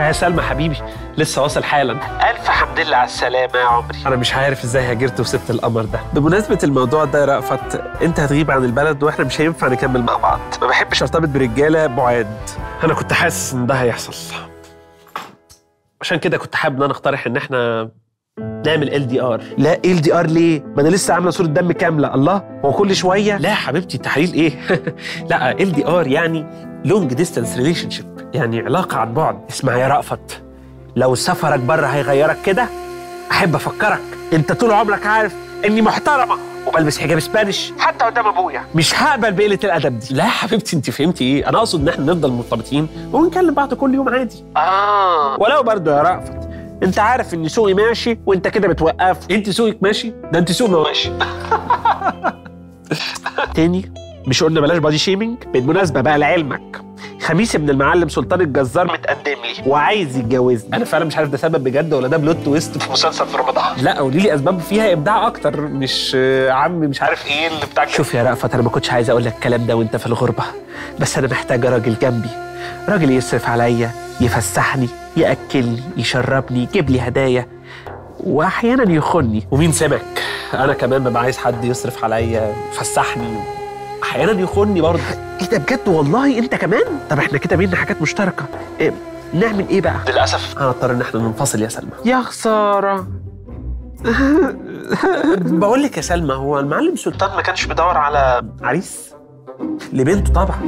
يا سلمى حبيبي لسه واصل حالا. ألف حمد لله على السلامة يا عمري. أنا مش عارف إزاي هاجرت وسبت القمر ده. بمناسبة الموضوع ده يا رأفت أنت هتغيب عن البلد وإحنا مش هينفع نكمل مع بعض. ما بحبش أرتبط برجالة بعاد. أنا كنت حاسس إن ده هيحصل. عشان كده كنت حابب إن أنا أقترح إن إحنا نعمل ال دي ار لا ال دي ار ليه؟ ما أنا لسه عاملة صورة دم كاملة. الله هو كل شوية؟ لا حبيبتي تحليل إيه؟ لا LDR يعني long distance relationship يعني علاقة عن بعد. اسمع يا رأفت. لو سفرك بره هيغيرك كده. أحب أفكرك. أنت طول عمرك عارف إني محترمة وبلبس حجاب Spanish حتى قدام أبويا. مش هقبل بقلة الأدب دي. لا يا حبيبتي أنت فهمتي إيه؟ أنا أقصد إن إحنا نفضل مرتبطين ونكلم بعض كل يوم عادي. آه. ولو برضه يا رأفت. انت عارف ان سوقي ماشي وانت كده بتوقف. انت سوقك ماشي؟ ده انت سوق ماشي. تاني مش قلنا بلاش body shaming بالمناسبة بقى لعلمك. خميس ابن المعلم سلطان الجزار متقدم لي وعايز يتجوزني. أنا فعلا مش عارف ده سبب بجد ولا ده plot twist في مسلسل في رمضان. لا قولي لي أسباب فيها إبداع أكتر مش عم مش عارف إيه اللي بتاع شوف يا رأفت أنا ما كنتش عايز أقول لك الكلام ده وأنت في الغربة بس أنا محتاجه راجل جنبي. راجل يصرف عليا يفسحني يأكلني يشربني يجيب لي هدايا وأحيانا يخني ومين سمك أنا كمان ببقى عايز حد يصرف عليا يفسحني. أحيانا يخني برضه. إيه ده بجد؟ والله أنت كمان؟ طب إحنا كده بينا حاجات مشتركة. إيه نعمل إيه بقى؟ للأسف هنضطر إن إحنا ننفصل يا سلمى. يا خسارة. بقول لك يا سلمى هو المعلم سلطان ما كانش بيدور على عريس؟ لبنته طبعا.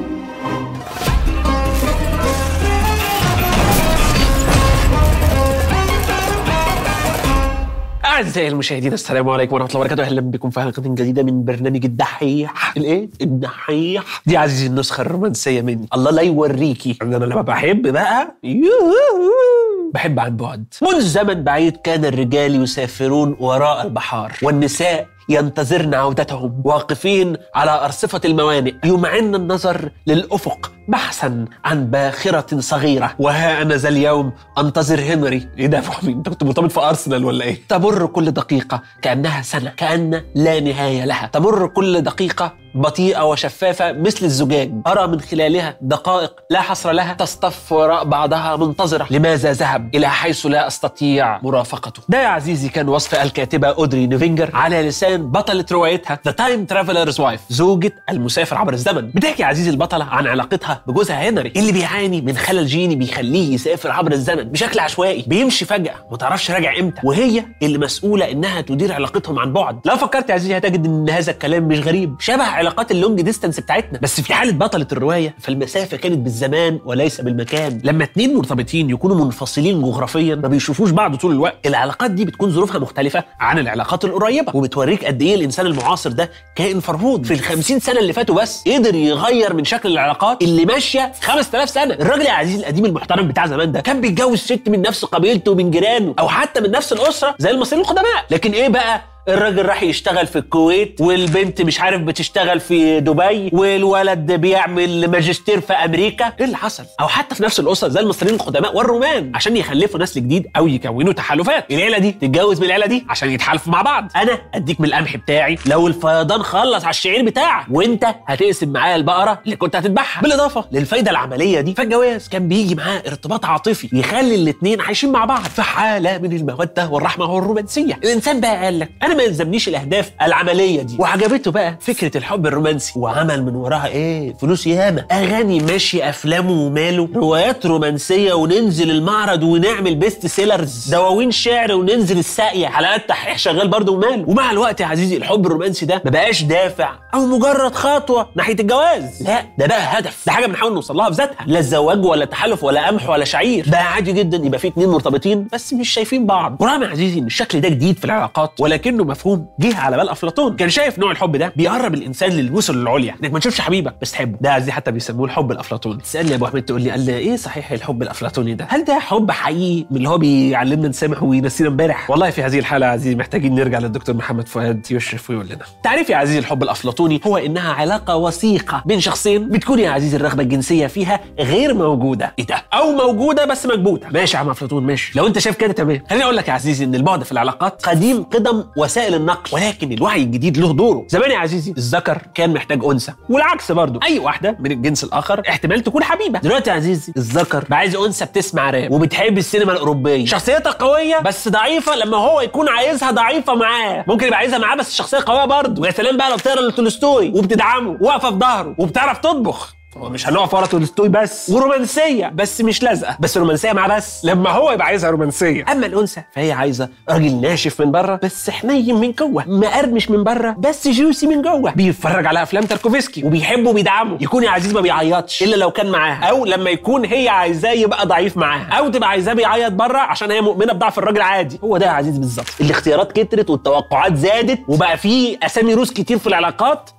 أعزائي المشاهدين السلام عليكم ورحمة الله وبركاته. أهلا بكم في حلقة جديدة من برنامج الدحيح. الإيه؟ الدحيح. دي عزيزي النسخة الرومانسية مني. الله لا يوريكي. أنا لما بحب بقى يوهو، بحب عن بعد. منذ زمن بعيد كان الرجال يسافرون وراء البحار والنساء ينتظرن عودتهم واقفين على أرصفة الموانئ يمعن النظر للأفق بحثا عن باخرة صغيرة. وها أنا ذا اليوم أنتظر هنري. إيه ده حميد؟ أنت كنت مرتبط في أرسنال ولا إيه؟ تمر كل دقيقة كأنها سنة كأن لا نهاية لها. تمر كل دقيقة بطيئة وشفافة مثل الزجاج. أرى من خلالها دقائق لا حصر لها. تصطف وراء بعضها منتظرة. لماذا ذهب إلى حيث لا أستطيع مرافقته؟ ده يا عزيزي كان وصف الكاتبة أودري نيفينجر على لسان بطلة روايتها The Time Traveler's Wife زوجة المسافر عبر الزمن. بتحكي يا عزيزي البطلة عن علاقتها بجوزها هنري اللي بيعاني من خلل جيني بيخليه يسافر عبر الزمن بشكل عشوائي بيمشي فجأة ما تعرفش راجع إمتى وهي اللي مسؤولة إنها تدير علاقتهم عن بعد. لو فكرت يا عزيزي هتجد إن هذا الكلام مش غريب شبه علاقات ال long distance بتاعتنا. بس في حالة بطلة الرواية فالمسافة كانت بالزمان وليس بالمكان. لما اتنين مرتبطين يكونوا منفصلين جغرافيا ما بيشوفوش بعض طول الوقت. العلاقات دي بتكون ظروفها مختلفة عن العلاقات القريبة وبتوريك قد إيه الإنسان المعاصر ده كائن فرهود. في الخمسين سنة اللي فاتوا بس قدر يغير من شكل العلاقات اللي ماشية 5000 سنة. الراجل يا عزيزي القديم المحترم بتاع زمان ده كان بيتجوز ست من نفس قبيلته ومن جيرانه أو حتى من نفس الأسرة زي المصريين القدماء. لكن إيه بقى؟ الراجل راح يشتغل في الكويت والبنت مش عارف بتشتغل في دبي والولد بيعمل ماجستير في أمريكا. إيه اللي حصل؟ أو حتى في نفس الأسرة زي المصريين القدماء والرومان. عشان يخلفوا نسل جديد أو يكونوا تحالفات. العيلة دي؟ تتجوز من العيلة دي؟ عشان يتحالفوا مع بعض. أنا أديك من القمح بتاعي. لو الفيضان خلص على الشعير بتاعك وأنت هتقسم معايا البقرة اللي كنت هتذبحها. بالإضافة للفايدة العملية دي فالجواز كان بيجي معاه ارتباط عاطفي يخلي الاثنين عايشين مع بعض في حالة من المودة والرحمة والرومانسية. الإنسان بقى قال لك أنا ما يلزمنيش الأهداف العملية دي. وعجبته بقى فكرة الحب الرومانسي. وعمل من وراها إيه؟ فلوس ياما. أغاني ماشي أفلامه وماله. روايات رومانسية وننزل المعرض ونعمل best sellers دواوين شعر وننزل الساقيه حلقات تحقيق شغال برضه وماله. ومع الوقت يا عزيزي الحب الرومانسي ده ما بقاش دافع أو مجرد خطوة ناحية الجواز. لا ده بقى هدف. ده حاجة بنحاول نوصل لها في ذاتها. لا الزواج ولا تحالف ولا قمح ولا شعير. بقى عادي جدا يبقى في اتنين مرتبطين بس مش شايفين بعض. ورغم يا عزيزي إن الشكل ده جديد في العلاقات ولكنه مفهوم جه على بال أفلاطون. كان شايف نوع الحب ده بيقرب الإنسان للوصول العليا. إنك ما تشوفش حبيبك. بس تحبه. ده عزيزي حتى بيسموه الحب الافلاطوني تسألني يا أبو أحمد تقول لي قال لي إيه صحيح الحب الأفلاطوني ده؟ هل ده حب حقيقي من اللي هو بيعلمنا نسامح وينسينا امبارح؟ والله في هذه الحالة عزيزي محتاجين نرجع للدكتور محمد فؤاد يشرف ويقول لنا. تعريف يا عزيزي الحب الأفلاطوني هو إنها علاقة وثيقة بين شخصين بتكون يا عزيزي الرغبة الجنسية فيها غير موجودة. إيه ده؟ أو موجودة بس مكبوتة. ماشي يا عم أفلاطون ماشي. لو أنت شايف كده تمام. خليني أقول لك يا عزيزي إن البعد في العلاقات قديم قدم وسائل النقل. ولكن الوعي الجديد له دوره. زمان يا عزيزي الذكر كان محتاج أنثى. والعكس برضه. أي واحدة من الجنس الآخر احتمال تكون حبيبة. دلوقتي يا عزيزي الذكر بقى عايز أنثى بتسمع راب وبتحب السينما الأوروبية. شخصيتها قوية بس ضعيفة لما هو يكون عايزها ضعيفة معاه. ممكن يبقى عايزها معاه بس الشخصيه قوية برضه. ويا سلام بقى لو بتقرا لتولستوي وبتدعمه واقفه في ظهره وبتعرف تطبخ. مش هنقف ورا تولستوي بس. ورومانسية. بس مش لازقة. بس رومانسية معاه بس. لما هو يبقى عايزها رومانسية. أما الأنثى فهي عايزة راجل ناشف من بره بس حنين من جوه مقرمش من بره بس جوسي من جوه. بيتفرج على أفلام تاركوفسكي وبيحبه وبيدعمه. يكون يا عزيز ما بيعيطش. إلا لو كان معاها. أو لما يكون هي عايزاه يبقى ضعيف معاها. أو تبقى عايزاه بيعيط بره عشان هي مؤمنة بضعف الراجل عادي. هو ده يا عزيزي بالظبط. الاختيارات كترت والتوقعات زادت. وبقى في أسامي روس كتير في العلاقات.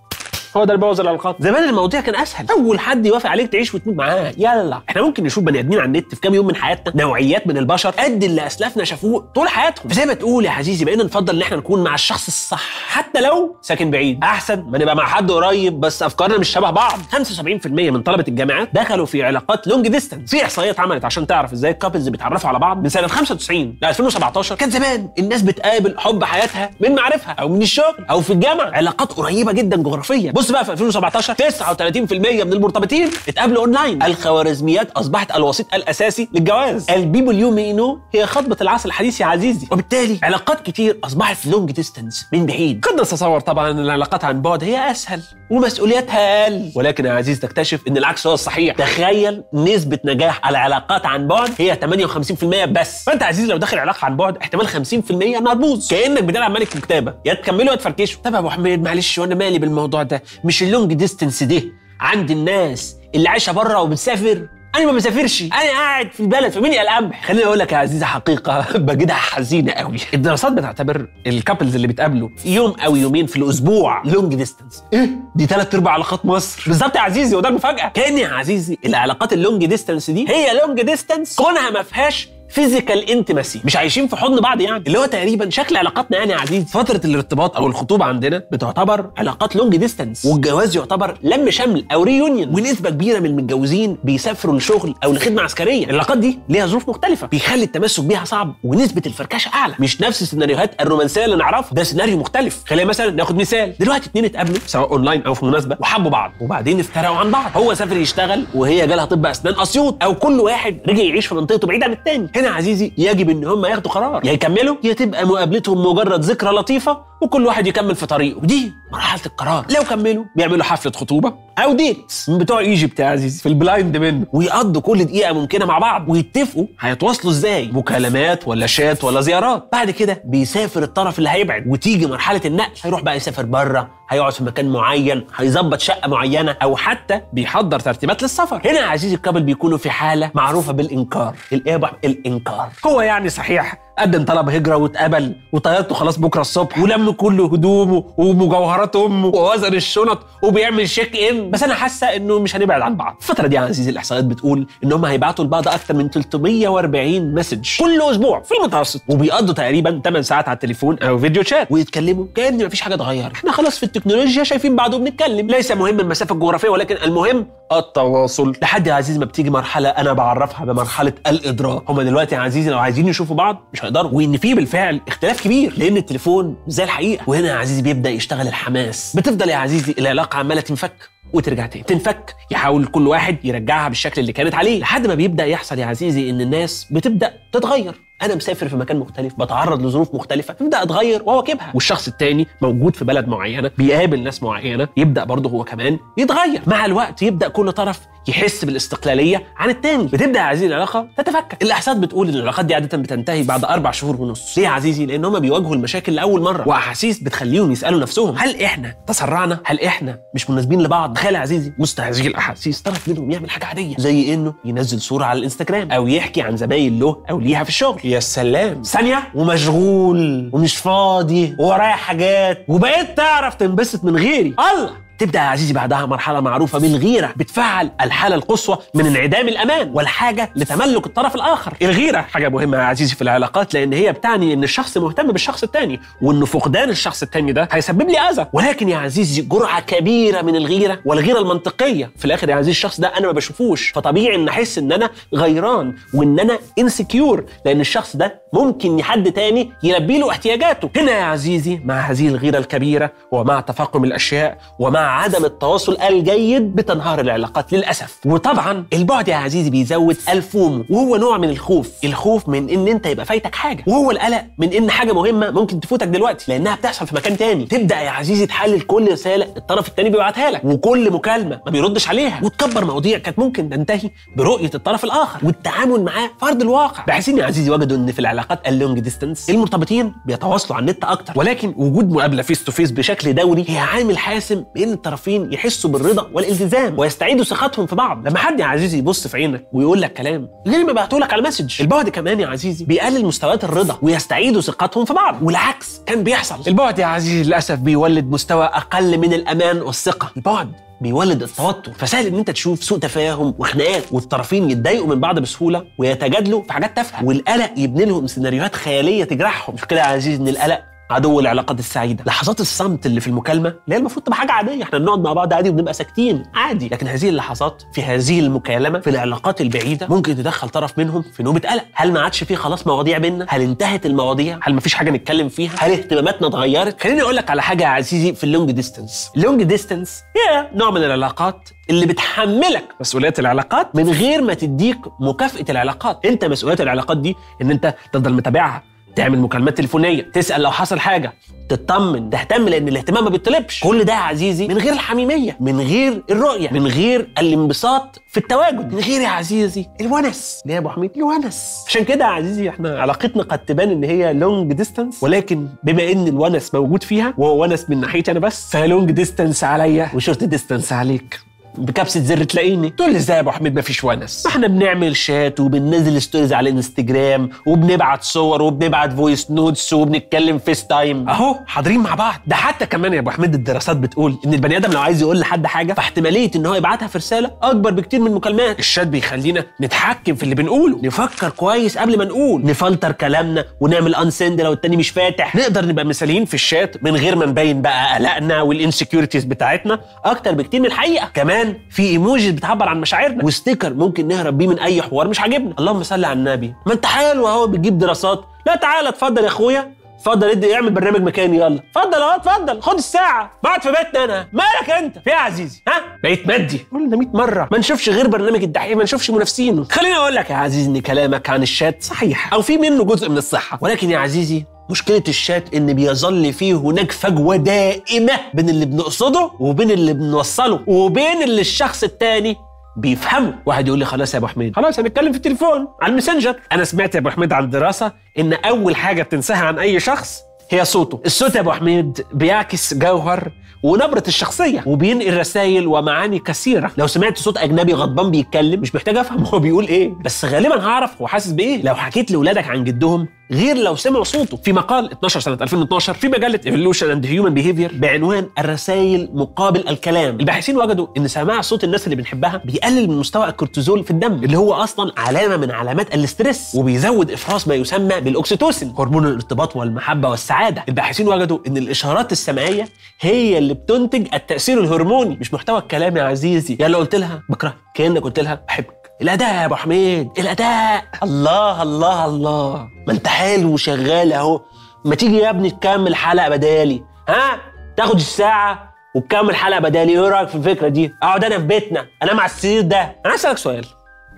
هو ده اللي بوظ العلاقات زمان المواضيع كان أسهل. أول حد يوافق عليك تعيش وتموت معاه. يلا. إحنا ممكن نشوف بني آدمين على النت في كام يوم من حياتنا. نوعيات من البشر. قد اللي أسلافنا شافوه طول حياتهم. فزي ما تقول يا عزيزي بقينا نفضل إن إحنا نكون مع الشخص الصح. حتى لو ساكن بعيد. أحسن ما نبقى مع حد قريب بس أفكارنا مش شبه بعض. 75% من طلبة الجامعات دخلوا في علاقات long distance في إحصائيات اتعملت عشان تعرف إزاي ال couples بيتعرفوا على بعض. من سنة 95 ل 2017 كان زمان الناس بتقابل حب حياتها من معرفها أو من الشغل أو في الجامعة. علاقات قريبة جدا جغرافيا. بص بقى في 2017 39% من المرتبطين اتقابلوا أونلاين. الخوارزميات أصبحت الوسيط الأساسي للجواز. ال people you may know هي خطبة العصر الحديث يا عزيزي. وبالتالي علاقات كتير أصبحت long distance من بعيد. قد نتصور طبعا إن العلاقات عن بعد هي أسهل ومسؤولياتها أقل. ولكن يا عزيزي تكتشف إن العكس هو الصحيح. تخيل نسبة نجاح العلاقات عن بعد هي 58% بس. فأنت يا عزيزي لو داخل علاقة عن بعد احتمال 50% انها تبوظ كأنك بتلعب ملك وكتابه يا تكملوا يا تفركشوا. طب يا أبو حميد معلش وأنا مالي بالموضوع ده؟ مش ال long distance ده عند الناس اللي عايشة بره وبتسافر. أنا ما بسافرش. أنا قاعد في البلد فمين القمح خليني أقول لك يا عزيزي حقيقة بجدها حزينة قوي الدراسات بتعتبر ال couples اللي بيتقابلوا في يوم أو يومين في الأسبوع long distance إيه؟ دي ثلاث أرباع علاقات مصر. بالظبط يا عزيزي وده المفاجأة. كان يا عزيزي العلاقات ال long distance دي هي long distance كونها ما فيهاش physical intimacy مش عايشين في حضن بعض يعني. اللي هو تقريبا شكل علاقاتنا يعني يا عزيزي فترة الارتباط أو الخطوبة عندنا بتعتبر علاقات long distance والجواز يعتبر لم شمل أو reunion ونسبة كبيرة من المتجوزين بيسافروا لشغل أو لخدمة عسكرية. العلاقات دي ليها ظروف مختلفة. بيخلي التمسك بيها صعب ونسبة الفركشة أعلى. مش نفس السيناريوهات الرومانسية اللي نعرفها. ده سيناريو مختلف. خلينا مثلا ناخد مثال. دلوقتي اتنين اتقابلوا سواء اونلاين أو في مناسبة وحبوا بعض. وبعدين افترقوا عن بعض. هو سافر يشتغل وهي جالها طب أسنان أسيوط أو كل واحد رجع يعيش في منطقته بعيد عن التاني. هنا عزيزي يجب إن هم ياخدوا قرار. يا يكملوا؟ يا تبقى مقابلتهم مجرد ذكرى لطيفة وكل واحد يكمل في طريقه. ودي مرحلة القرار. لو كملوا بيعملوا حفلة خطوبة. أو date من بتوع Egypt يا عزيزي في ال blind منه. ويقضوا كل دقيقة ممكنة مع بعض. ويتفقوا هيتواصلوا إزاي؟ مكالمات ولا شات ولا زيارات. بعد كده بيسافر الطرف اللي هيبعد. وتيجي مرحلة النقل هيروح بقى يسافر بره هيقعد في مكان معين هيظبط شقة معينة أو حتى بيحضر ترتيبات للسفر. هنا يا عزيزي ال couple بيكونوا في حالة معروفة بالإنكار. الإيه الإنكار. هو يعني صحيح قدم طلب هجرة واتقبل وطيارته خلاص بكرة الصبح ولم كل هدومه ومجوهرات أمه ووزن الشنط وبيعمل شيك ان بس أنا حاسة إنه مش هنبعد عن بعض. الفترة دي يا عزيزي الإحصائيات بتقول إن هم هيبعتوا لبعض أكتر من 340 مسج كل أسبوع في المتوسط. وبيقضوا تقريبا 8 ساعات على التليفون أو فيديو شات ويتكلموا كان مفيش حاجة اتغيرت إحنا خلاص في التكنولوجيا شايفين بعض وبنتكلم. ليس مهم المسافة الجغرافية ولكن المهم التواصل. لحد يا عزيزي ما بتيجي مرحلة أنا بعرفها بمرحلة الإدراك. هم دلوقتي يا عزيزي لو عايزين يشوفوا بعض مش هيقدروا وإن في بالفعل اختلاف كبير لأن التليفون زي الحقيقة. وهنا يا عزيزي بيبدأ يشتغل الحماس. بتفضل يا عزيزي العلاقه عمالة تنفك. وترجع تاني. تنفك يحاول كل واحد يرجعها بالشكل اللي كانت عليه لحد ما بيبدأ يحصل يا عزيزي إن الناس بتبدأ تتغير. أنا مسافر في مكان مختلف بتعرض لظروف مختلفة ببدا اتغير واواكبها والشخص التاني موجود في بلد معينة بيقابل ناس معينة يبدأ برضه هو كمان يتغير. مع الوقت يبدأ كل طرف يحس بالاستقلالية عن التاني. بتبدأ يا عزيزي العلاقة تتفكك. الاحصاءات بتقول إن العلاقات دي عادة بتنتهي بعد أربع شهور ونص. ليه يا عزيزي؟ لأن هم بيواجهوا المشاكل لأول مرة. وأحاسيس بتخليهم يسألوا نفسهم هل إحنا تسرعنا؟ هل إحنا مش مناسبين لبعض؟ تخيل يا عزيزي هذه الأحاسيس طرف منهم يعمل حاجة عادية زي إنه ينزل صورة على الإنستجرام أو يحكي عن زمايل له أو ليها في الشغل. يا سلام. ثانية ومشغول ومش فاضي وورايا حاجات وبقيت تعرف تنبسط من غيري. الله! تبدأ يا عزيزي بعدها مرحلة معروفة بالغيره بتفعل الحالة القصوى من انعدام الأمان والحاجة لتملك الطرف الآخر. الغيرة حاجة مهمة يا عزيزي في العلاقات لأن هي بتعني إن الشخص مهتم بالشخص الثاني وإن فقدان الشخص الثاني ده هيسبب لي أذى. ولكن يا عزيزي جرعة كبيرة من الغيرة والغيرة المنطقية. في الآخر يا عزيزي الشخص ده أنا ما بشوفوش. فطبيعي إن أحس إن أنا غيران وإن أنا انسكيور لأن الشخص ده ممكن حد تاني يلبي له احتياجاته. هنا يا عزيزي مع هذه الغيرة الكبيرة ومع تفاقم الأشياء ومع عدم التواصل الجيد بتنهار العلاقات للأسف. وطبعا البعد يا عزيزي بيزود ال FOMO وهو نوع من الخوف. الخوف من إن أنت يبقى فايتك حاجة وهو القلق من إن حاجة مهمة ممكن تفوتك دلوقتي لأنها بتحصل في مكان تاني. تبدأ يا عزيزي تحلل كل رسالة الطرف التاني بيبعتها لك وكل مكالمة ما بيردش عليها. وتكبر مواضيع كانت ممكن تنتهي برؤية الطرف الآخر والتعامل معاه في ارض الواقع باحثين يا عزيزي وجدوا إن في العلاقات ال long distance المرتبطين بيتواصلوا على النت أكتر. ولكن وجود مقابلة face to face بشكل دوري هي عامل حاسم بين الطرفين يحسوا بالرضا والالتزام ويستعيدوا ثقتهم في بعض. لما حد يا عزيزي يبص في عينك ويقول لك كلام غير ما بعته لك على ال message البعد كمان يا عزيزي بيقلل مستويات الرضا ويستعيدوا ثقتهم في بعض والعكس كان بيحصل. البعد يا عزيزي للأسف بيولد مستوى أقل من الأمان والثقة. البعد بيولد التوتر فسهل إن أنت تشوف سوء تفاهم وخناقات والطرفين يتضايقوا من بعض بسهولة ويتجادلوا في حاجات تافهة والقلق يبني لهم سيناريوهات خيالية تجرحهم. مش كده يا عزيزي إن القلق عدو العلاقات السعيدة. لحظات الصمت اللي في المكالمة اللي هي المفروض تبقى حاجة عادية. إحنا بنقعد مع بعض عادي وبنبقى ساكتين. عادي. لكن هذه اللحظات في هذه المكالمة في العلاقات البعيدة ممكن تدخل طرف منهم في نوبة قلق. هل ما عادش في خلاص مواضيع بينا؟ هل انتهت المواضيع؟ هل ما فيش حاجة نتكلم فيها؟ هل اهتماماتنا اتغيرت؟ خليني أقول لك على حاجة يا عزيزي في ال long distance ال long distance هي نوع من العلاقات اللي بتحملك مسؤوليات العلاقات من غير ما تديك مكافأة العلاقات. أنت مسؤوليات العلاقات دي إن أنت تفضل متابعها. تعمل مكالمات تليفونية تسأل لو حصل حاجة تطمن تهتم لأن الاهتمام ما بيطلبش. كل ده يا عزيزي من غير الحميمية من غير الرؤية من غير الانبساط في التواجد. من غير يا عزيزي الونس. ليه يا أبو حميد؟ الونس. عشان كده يا عزيزي إحنا علاقتنا قد تبان إن هي long distance ولكن بما إن الونس موجود فيها وهو ونس من ناحيتي أنا بس ف long distance عليا. و short distance عليك. بكبسة زر تلاقيني. تقول لي إزاي يا أبو حميد؟ مفيش ونس. ما إحنا بنعمل شات وبننزل stories على الانستجرام وبنبعت صور وبنبعت voice notes وبنتكلم FaceTime أهو حاضرين مع بعض. ده حتى كمان يا أبو حميد الدراسات بتقول إن البني آدم لو عايز يقول لحد حاجة فاحتمالية إن هو يبعتها في رسالة أكبر بكتير من المكالمات الشات بيخلينا نتحكم في اللي بنقوله نفكر كويس قبل ما نقول نفلتر كلامنا ونعمل unsend لو التاني مش فاتح. نقدر نبقى مثاليين في الشات من غير ما نبين بقى قلقنا وال insecurities بتاعتنا أكتر بكتير من الحقيقة. كمان في ايموجيز بتعبر عن مشاعرنا. وستيكر ممكن نهرب بيه من أي حوار مش عاجبنا. اللهم صل على النبي. ما أنت حلو أهو بتجيب دراسات. لا تعالى اتفضل يا أخويا. اتفضل ادي اعمل برنامج مكاني. يلا. اتفضل أهو اتفضل. خد الساعة. بقعد في بيتنا أنا. مالك أنت؟ في إيه يا عزيزي؟ ها؟ بقيت مادي. قلنا 100 مرة. ما نشوفش غير برنامج الدحيح ما نشوفش منافسينه. خليني أقول لك يا عزيزي إن كلامك عن الشات صحيح. أو في منه جزء من الصحة. ولكن يا عزيزي مشكلة الشات إن بيظل فيه هناك فجوة دائمة بين اللي بنقصده وبين اللي بنوصله وبين اللي الشخص التاني بيفهموا واحد يقول لي خلاص يا أبو حميد. خلاص هنتكلم في التليفون على الماسنجر. أنا سمعت يا أبو حميد عن دراسه إن أول حاجة بتنساها عن أي شخص هي صوته. الصوت يا أبو حميد بيعكس جوهر ونبرة الشخصية وبينقل رسائل ومعاني كثيرة. لو سمعت صوت أجنبي غضبان بيتكلم مش محتاج أفهم هو بيقول إيه. بس غالبا هعرف هو حاسس بإيه. لو حكيت لأولادك عن جدهم غير لو سمعوا صوته. في مقال 12 سنة 2012 في مجلة Evolution and Human Behavior بعنوان الرسائل مقابل الكلام. الباحثين وجدوا إن سماع صوت الناس اللي بنحبها بيقلل من مستوى الكورتيزول في الدم اللي هو أصلا علامة من علامات ال stress وبيزود إفراز ما يسمى بالأكسيتوسين هرمون الارتباط والمحبة والسعادة. الباحثين وجدوا إن الإشارات السمعية هي اللي بتنتج التأثير الهرموني مش محتوى الكلام يا عزيزي. يا لو قلت لها بكرهك كأنك قلت لها بحبك. الأداء يا أبو حميد الأداء. الله الله الله. ما أنت حلو وشغال أهو. ما تيجي يا ابني تكمل حلقة بدالي ها؟ تاخد الساعة وتكمل حلقة بدالي. إيه رأيك في الفكرة دي؟ أقعد أنا في بيتنا انام على السرير ده. أنا أسألك سؤال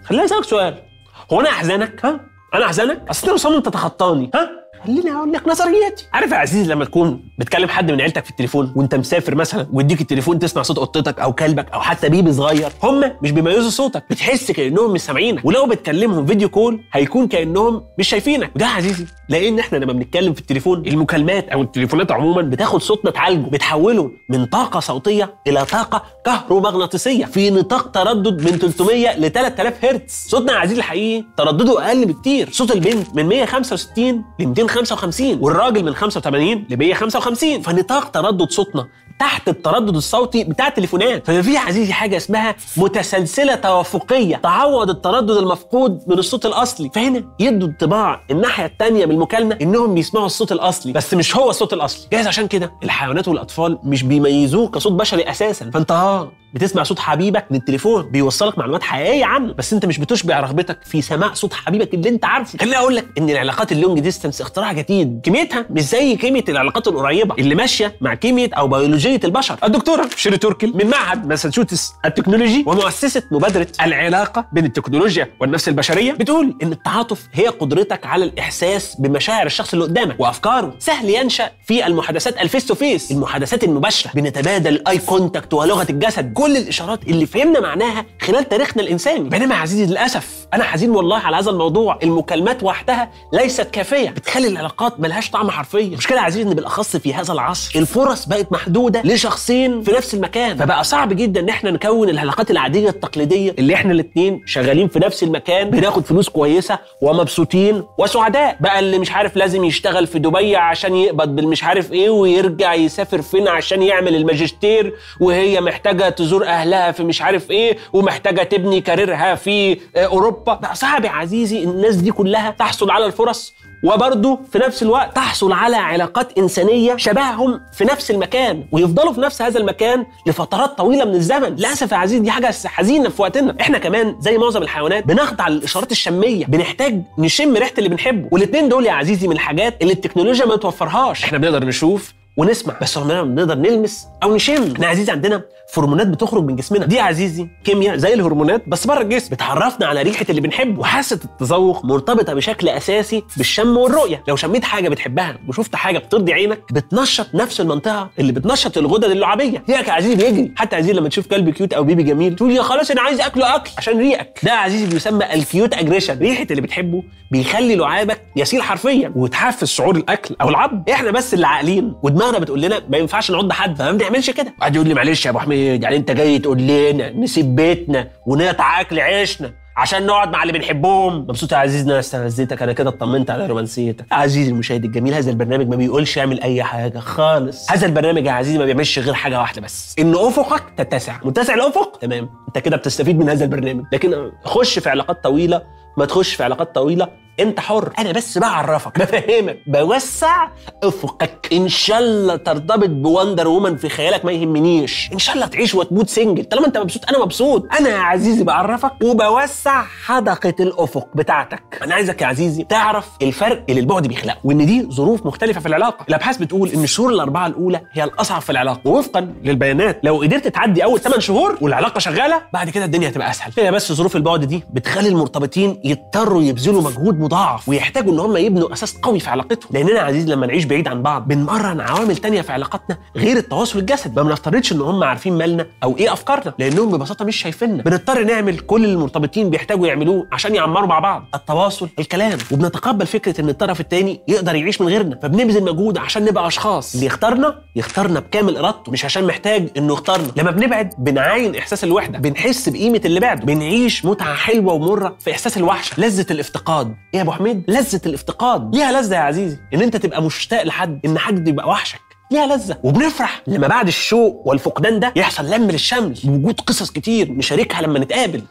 خليني أسألك سؤال. هو أنا أحزنك؟ ها؟ أنا أحزنك؟ أصل أنت تتخطاني ها؟ خليني أقول لك نظرياتي. عارف يا عزيز لما تكون بتكلم حد من عيلتك في التليفون وأنت مسافر مثلا ويديك التليفون تسمع صوت قطتك أو كلبك أو حتى بيبي صغير هم مش بيميزوا صوتك بتحس كأنهم مش سامعينك. ولو بتكلمهم فيديو كول هيكون كأنهم مش شايفينك. وده يا عزيزي لأن إحنا لما بنتكلم في التليفون المكالمات أو التليفونات عموما بتاخد صوتنا تعالجه بتحوله من طاقة صوتية إلى طاقة كهرومغناطيسية في نطاق تردد من 300 ل 3000 هرتز. صوتنا يا عزيزي الحقيقي تردده أقل بكتير. صوت البنت من 165 ل 255 والراجل من 85 ل 155 فنطاق تردد صوتنا. تحت التردد الصوتي بتاع التليفونات ففي يا عزيزي حاجة اسمها متسلسلة توافقية. تعوض التردد المفقود من الصوت الأصلي. فهنا يدوا انطباع الناحية الثانية من المكالمة إنهم بيسمعوا الصوت الأصلي. بس مش هو الصوت الأصلي. جايز عشان كده الحيوانات والأطفال مش بيميزوه كصوت بشري أساسا. فأنت آه بتسمع صوت حبيبك من التليفون بيوصلك معلومات حقيقية عنه. بس أنت مش بتشبع رغبتك في سماع صوت حبيبك اللي أنت عارفه. خليني أقول لك إن العلاقات ال long distance اختراع جديد. كيمياءها مش زي كيمياء العلاقات القريبة اللي ماشية مع كيمياء أو بيولوجيه البشر. الدكتوره شيري توركل من معهد ماساتشوستس التكنولوجي ومؤسسة مبادرة العلاقة بين التكنولوجيا والنفس البشرية بتقول إن التعاطف هي قدرتك على الإحساس بمشاعر الشخص اللي قدامك وأفكاره. سهل ينشأ في المحادثات ال face to face المحادثات المباشرة. بنتبادل ال eye contact ولغة الجسد. كل الإشارات اللي فهمنا معناها خلال تاريخنا الإنساني. بينما عزيزي للأسف أنا حزين والله على هذا الموضوع. المكالمات وحدها ليست كافية. بتخلي العلاقات ملهاش طعم حرفيا. المشكلة عزيزي إن بالأخص في هذا العصر الفرص بقت محدودة لشخصين في نفس المكان. فبقى صعب جدا إن إحنا نكون العلاقات العادية التقليدية اللي إحنا الاثنين شغالين في نفس المكان بناخد فلوس كويسة ومبسوطين وسعداء. بقى اللي مش عارف لازم يشتغل في دبي عشان يقبض بالمش عارف إيه ويرجع يسافر فين عشان يعمل الماجستير وهي محتاجة تزور أهلها في مش عارف إيه ومحتاجة تبني كاريرها في أوروبا. بقى صعب يا عزيزي الناس دي كلها تحصل على الفرص وبرضه في نفس الوقت تحصل على علاقات إنسانية شبههم في نفس المكان ويفضلوا في نفس هذا المكان لفترات طويلة من الزمن. للأسف يا عزيزي دي حاجة حزينة في وقتنا. إحنا كمان زي معظم الحيوانات بنخضع للإشارات الشمية بنحتاج نشم ريحة اللي بنحبه. والاثنين دول يا عزيزي من الحاجات اللي التكنولوجيا ما توفرهاش. إحنا بنقدر نشوف ونسمع. بس عمرنا ما بنقدر نلمس أو نشم. إحنا عزيزي عندنا هرمونات بتخرج من جسمنا. دي عزيزي كيمياء زي الهرمونات بس بره الجسم. بتعرفنا على ريحة اللي بنحبه. وحاسة التذوق مرتبطة بشكل أساسي بالشم والرؤية. لو شميت حاجة بتحبها وشفت حاجة بترضي عينك بتنشط نفس المنطقة اللي بتنشط الغدد اللعابية. ريقك يا عزيزي بيجري؟ حتى عزيزي لما تشوف كلب cute أو baby جميل تقول يا خلاص أنا عايز أكله أكل. عشان ريقك. ده عزيزي بيسمى ال cute aggression ريحة اللي بتحبه بيخلي لعابك يسيل حرفيا وتحفز شعور الأكل أو العض إحنا بس اللي عاقلين ودماغنا بتقول لنا ما ينفعش نعض حد فما بنعملش كده. واحد يقول لي معلش يا أبو حميد يعني أنت جاي تقول لنا نسيب بيتنا ونقطع أكل عيشنا عشان نقعد مع اللي بنحبهم. مبسوط يا عزيز إن أنا استفزتك أنا كده اطمنت على رومانسيتك. عزيزي المشاهد الجميل هذا البرنامج ما بيقولش اعمل أي حاجة خالص. هذا البرنامج يا عزيزي ما بيعملش غير حاجة واحدة بس. إن أفقك تتسع. متسع الأفق؟ تمام. أنت كده بتستفيد من هذا البرنامج. لكن خش في علاقات طويلة ما تخش في علاقات طويلة انت حر. أنا بس بعرفك بفهمك. بوسع افقك. إن شاء الله ترتبط ب Wonder Woman في خيالك ما يهمنيش. إن شاء الله تعيش وتموت single طالما انت مبسوط أنا مبسوط. أنا يا عزيزي بعرفك. وبوسع حدقة الأفق بتاعتك. أنا عايزك يا عزيزي تعرف الفرق اللي البعد بيخلقه وإن دي ظروف مختلفة في العلاقة. الأبحاث بتقول إن الشهور الأربعة الأولى هي الأصعب في العلاقة. ووفقا للبيانات. لو قدرت تعدي أول 8 شهور والعلاقة شغالة بعد كده الدنيا هتبقى أسهل. هي بس ظروف البعد دي بتخلي المرتبطين يضطروا يبذلوا مجهود مضاعف. ويحتاجوا إن هم يبنوا أساس قوي في علاقتهم. لأننا يا عزيزي لما نعيش بعيد عن بعض بنمرن عوامل تانية في علاقاتنا غير التواصل الجسدي. ما بنفترضش إن هم عارفين مالنا أو إيه أفكارنا لأنهم ببساطة مش شايفيننا. بنضطر نعمل كل اللي المرتبطين بيحتاجوا يعملوه عشان يعمروا مع بعض. التواصل الكلام. وبنتقبل فكرة إن الطرف الثاني يقدر يعيش من غيرنا فبنبذل مجهود عشان نبقى أشخاص. اللي يختارنا يختارنا بكامل إرادته مش عشان محتاج إنه يختارنا. لما بنبعد بنعاين إحساس الوحدة. بنحس بقيمة اللي بعده. بنعيش متعة حلوة ومرة في إحساس الوحشة. لذة الافتقاد. يا ابو حميد لذة الافتقاد. ليها لذة يا عزيزي. إن أنت تبقى مشتاق لحد إن حد يبقى وحشك. ليها لذة. وبنفرح لما بعد الشوق والفقدان ده يحصل لم للشمل بوجود قصص كتير نشاركها لما نتقابل.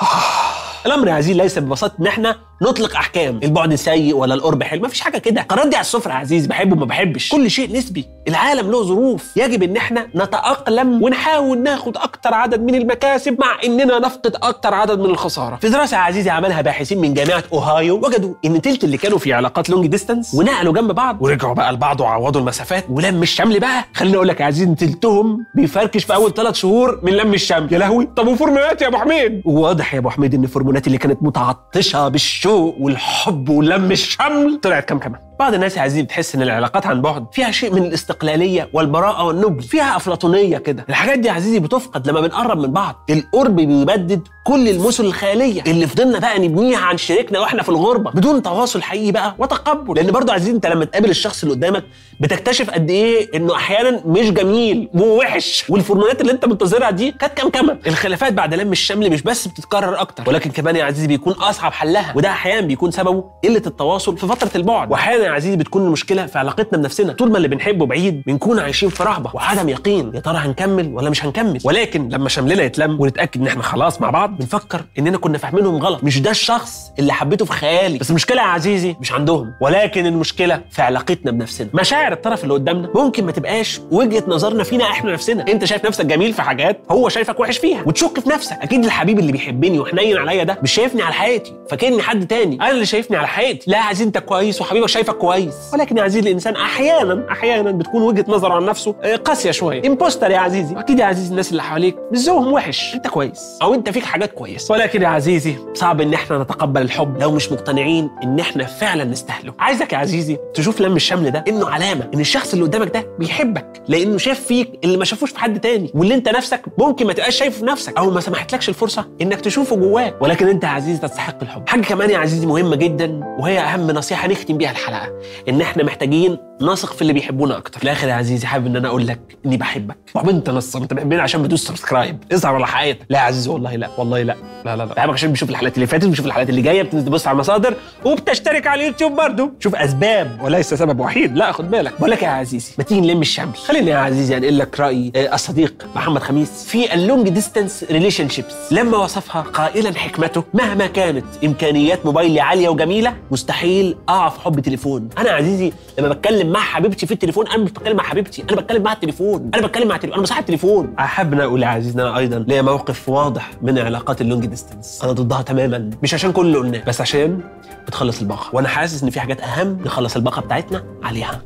الأمر يا عزيزي ليس ببساطة إن إحنا نطلق أحكام. البعد سيء ولا القرب حلو. مفيش حاجة كده. قرار دي على السفرة يا عزيزي بحبه ما بحبش. كل شيء نسبي. العالم له ظروف. يجب إن إحنا نتأقلم ونحاول ناخد أكتر عدد من المكاسب مع إننا نفقد أكتر عدد من الخسارة. في دراسة يا عزيزي عملها باحثين من جامعة أوهايو وجدوا إن تلت اللي كانوا في علاقات long distance ونقلوا جنب بعض. ورجعوا بقى لبعض وعوضوا المسافات. ولم الشمل بقى. خليني أقول لك يا عزيزي إن تلتهم بيفركش في أول ثلاث شهور من لم الشمل. يا لهوي. طب والفيرومونات يا أبو حميد؟ واضح يا أبو حميد إن الفيرومونات اللي كانت متعطشة بالشوق والحب ولم الشمل. طلعت كم كمان؟ بعض الناس يا عزيزي بتحس إن العلاقات عن بعد فيها شيء من الاستقلالية والبراءة والنبل فيها أفلاطونية كده. الحاجات دي يا عزيزي بتفقد لما بنقرب من بعض. القرب بيبدد كل المثل الخيالية. اللي فضلنا بقى نبنيها عن شريكنا وإحنا في الغربة بدون تواصل حقيقي بقى وتقبل. لأن برضه يا عزيزي أنت لما تقابل الشخص اللي قدامك بتكتشف قد إيه إنه أحيانا مش جميل ووحش. والفورمولات اللي أنت منتظرها دي كانت كمكمه الخلافات بعد لم الشمل مش بس بتتكرر أكتر ولكن كمان يا عزيزي بيكون أصعب حلها وده أحيانا بيكون سببه قلة التواصل في فترة البعد. واحيانا يا عزيزي بتكون المشكلة في علاقتنا بنفسنا. طول ما اللي بنحبه بعيد بنكون عايشين في رهبة وعدم يقين. يا ترى هنكمل ولا مش هنكمل؟ ولكن لما شملنا يتلم ونتأكد إن إحنا خلاص مع بعض بنفكر إننا كنا فاهمينهم غلط. مش ده الشخص اللي حبيته في خيالي. بس المشكلة يا عزيزي مش عندهم. ولكن المشكلة في علاقتنا بنفسنا. مشاعر الطرف اللي قدامنا ممكن ما تبقاش وجهة نظرنا فينا إحنا نفسنا. أنت شايف نفسك جميل في حاجات هو شايفك وحش فيها. وتشك في نفسك. أكيد الحبيب اللي بيحبني وحنين عليا ده مش شايفني على حياتي. فاكرني حد تاني. أنا اللي شايفني على حياتي. لا يا عزيزي أنت كويس وحبيبك شايفك كويس. ولكن يا عزيزي الإنسان أحيانا أحيانا بتكون وجهة نظره عن نفسه آه، قاسية شوية. امبوستر يا عزيزي. أكيد يا عزيزي الناس اللي حواليك مش وحش. أنت كويس. أو أنت فيك حاجات كويسة. ولكن يا عزيزي صعب إن إحنا نتقبل الحب لو مش مقتنعين إن إحنا فعلا نستاهله. عايزك يا عزيزي تشوف لم الشمل ده إنه علامة إن الشخص اللي قدامك ده بيحبك لأنه شاف فيك اللي ما شافوش في حد تاني. واللي أنت نفسك ممكن ما تبقاش شايفه في نفسك أو ما سمحتلكش الفرصة إنك تشوفه جواك. ولكن أنت يا عزيزي تستحق الحب. حاجة كمان يا عزيزي مهمة جدا وهي أهم نصيحة نختم بيها الحلقة. إن إحنا محتاجين نثق في اللي بيحبونا أكتر. في الآخر يا عزيزي حابب إن أنا أقول لك إني بحبك. طب أنت نص أنت بتحبني عشان بتدوس سبسكرايب اظهر على حياتك لا يا عزيزي والله لا والله لا. لا لا لا. بحبك عشان بيشوف الحلقات اللي فاتت؟ بيشوف الحلقات اللي جاية بتنزل تبص على المصادر وبتشترك على اليوتيوب برضه. شوف أسباب وليس سبب وحيد. لا خد بالك. بقول لك يا عزيزي ما تيجي نلم الشمل خليني يا عزيزي أنقل لك راي آه، الصديق محمد خميس في ال long distance relationships لما وصفها قائلا حكمته مهما كانت إمكانيات موبايلي عالية وجميلة مستحيل في حب تليفون. أنا عزيزي لما بتكلم مع حبيبتي في التليفون أنا مش بتكلم مع حبيبتي أنا بتكلم مع التليفون أنا بتكلم مع التليفون أنا بصاحب التليفون. أحب ان أقول يا أنا أيضا ليا موقف واضح من علاقات ال long distance أنا ضدها تماما مش عشان كل اللي قلناه بس عشان بتخلص الباقة. وأنا حاسس إن في حاجات أهم نخلص الباقة بتاعتنا عليها.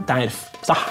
أنت عارف صح؟